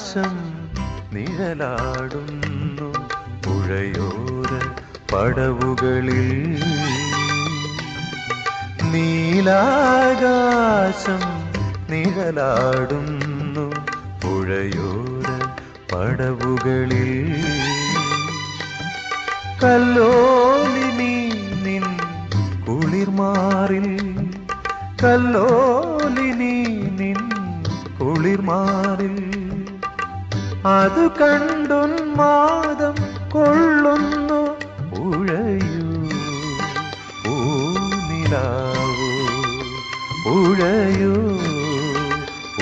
നീലാകാശം നിഴലാടുന്നു പുഴയോര പടവുകളിൽ. നീലാകാശം നിഴലാടുന്നു പുഴയോര പടവുകളിൽ. കല്ലോലിനി നിൻ കുളിർമാറിൽ കല്ലോലിനി നിൻ കുളിർമാറിൽ. അത് കണ്ടുന്മാദം കൊള്ളുന്നു ഉഴയൂ ഊനിലാവൂ ഉഴയൂ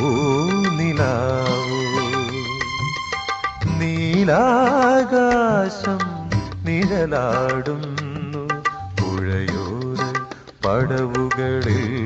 ഊനിലാവൂ നീലാകാശം നിഴലാടുന്നു പുഴയോര പടവുകളിൽ.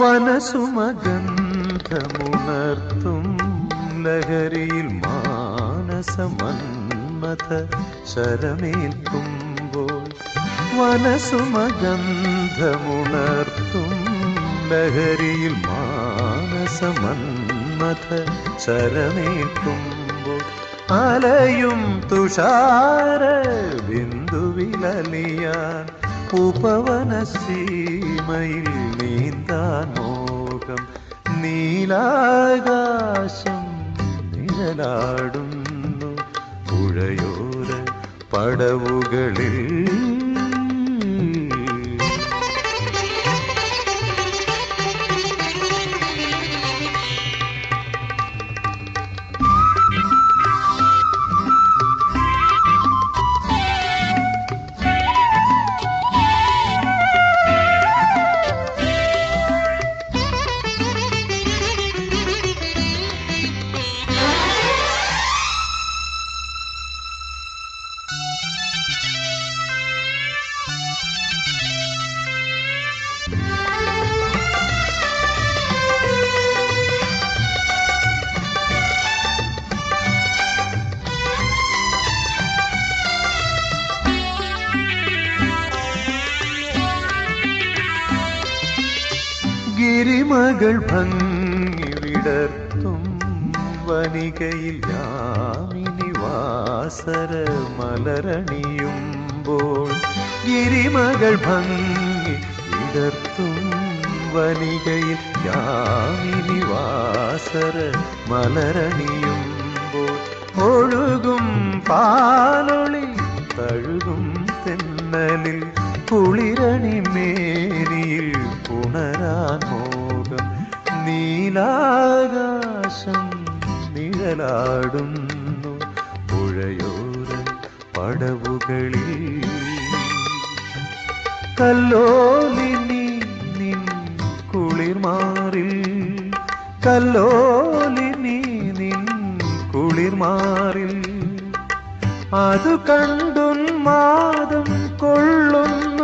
വനസുമഗന്ധമുണർത്തും ലഹരിയിൽ മാനസമന്മത ശരമേൽക്കുമ്പോൾ വനസുമഗന്ധമുണർത്തും ലഹരിയിൽ മാനസമന്മത ശരമേൽക്കുമ്പോൾ അലയും തുഷാര ബിന്ദുവിലലിയാൻ ഉപവനസീമയിൽ നീന്താൻ മോഹം നീലാകാശം നിഴലാടുന്നു. പുഴയോര പടവുകളിൽ ഗിരിമകൾ ഭംഗി വിടർത്തും വനികയിൽ യാമിനി വാസര മലരണിയുമ്പോൾ ഗിരിമകൾ ഭംഗി വിടർത്തും വനികയിൽ യാമിനി വാസര മലരണിയുമ്പോൾ ഒഴുകും പാലൊളി നീലാകാശം നിഴലാടുന്നു പുഴയോര പടവുകളിൽ. കല്ലോലിനി നിൻ കുളിർമാറിൽ കല്ലോലിനി നിൻ കുളിർമാറിൽ. അത് കണ്ടുന്മാദം കൊള്ളുന്നു